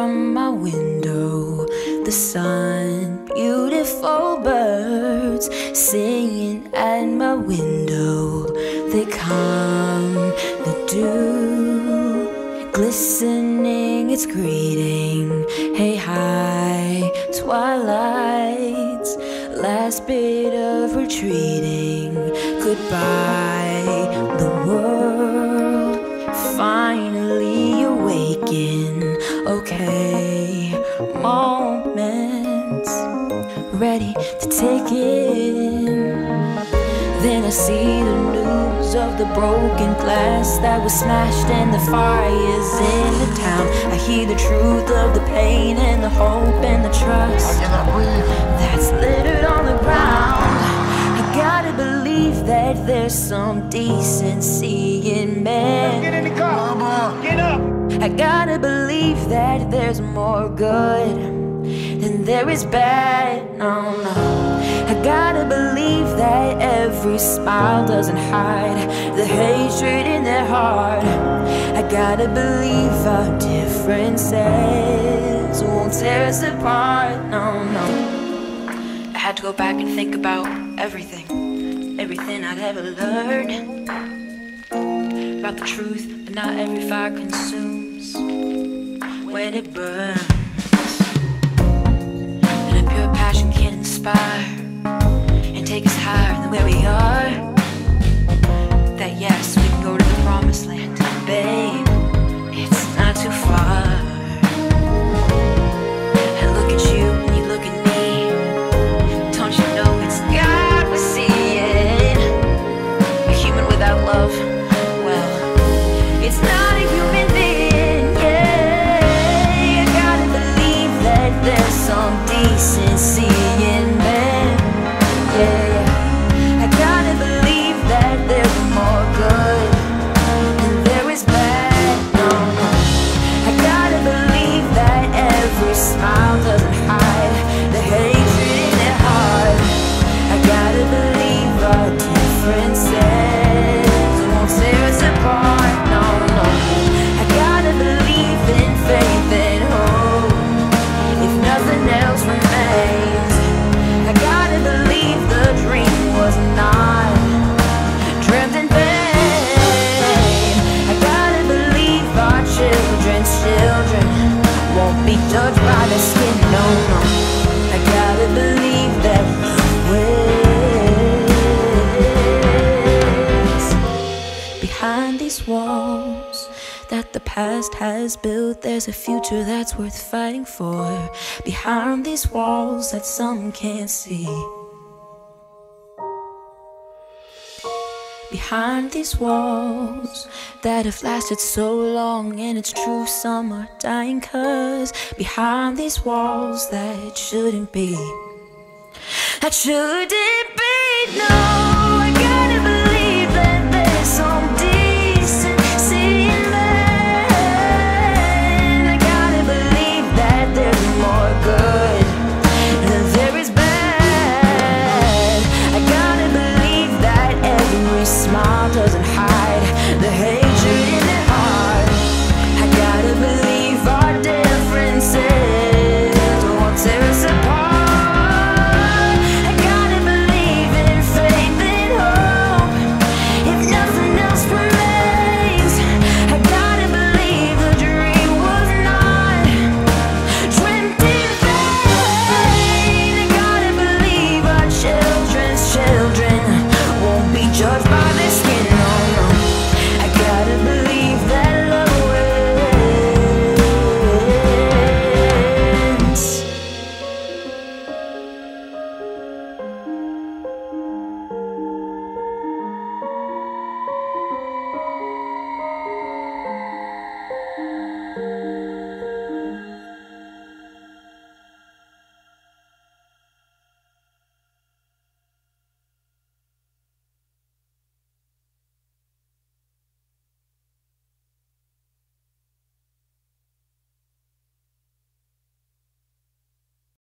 from my window. The sun, beautiful birds singing at my window. They come, the dew glistening, it's greeting. Hey, hi, twilight's last bit of retreating. Goodbye, the world finally awaken. Okay, moments ready to take in. Then I see the news of the broken glass that was smashed and the fires in the town. I hear the truth of the pain and the hope and the trust that's littered on the ground. I gotta believe that there's some decency in men. I gotta believe that there's more good than there is bad. No, no. I gotta believe that every smile doesn't hide the hatred in their heart. I gotta believe our differences won't tear us apart. No, no. I had to go back and think about everything, everything I'd ever learned about the truth but not every fire consumes when it burns. And a pure passion can inspire and take us higher than where we are. These walls that the past has built, there's a future that's worth fighting for. Behind these walls that some can't see. Behind these walls that have lasted so long, and it's true, some are dying. Cause behind these walls that shouldn't be, that shouldn't be, no.